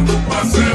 do passeio.